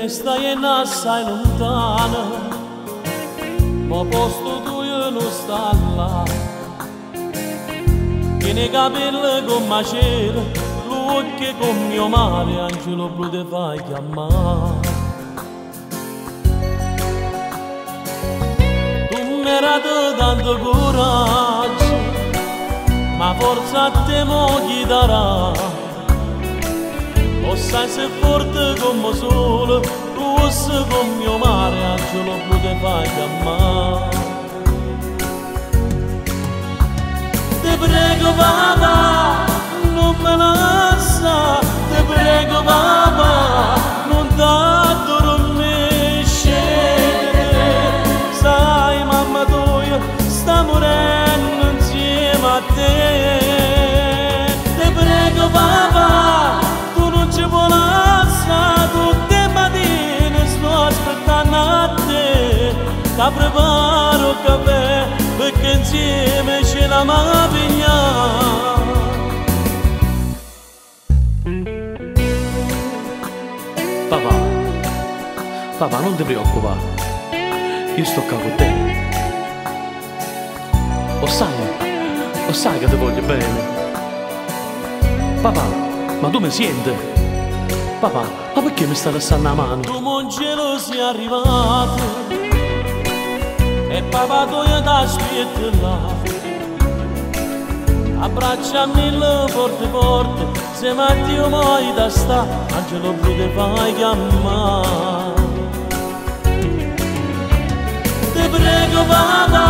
ne stai in assai lontana, ma posto tu io non sta là. Tiene i capelli con macera, l'occhio con mio mare, angelo blu te fai chiamare. Tu mi dato tanto coraggio, ma forza te mo chi darà. O sai se forte come sole, rosso come mio mare, angelo blu te fai chiamare. Te prego papà, non me lascia, te prego papà, non t'addormi scendere. Sai mamma tua sta morendo insieme a. Te aspettando a te. Ti preparo caffè perché insieme ce la mapigna. Papà, papà non ti preoccupare, io sto qua con te. Lo sai, lo sai che ti voglio bene. Papà, ma tu mi senti? Papà, ma perché mi stai lasciando la mano? Mon cielo sei arrivato e papà tu io t'aspetto là. Abbracciami le forte forte, se Matteo mai da sta, angelo blu te fai chiamare. Te prego papà,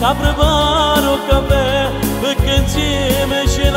סתברו ברוך קפה וקנצים של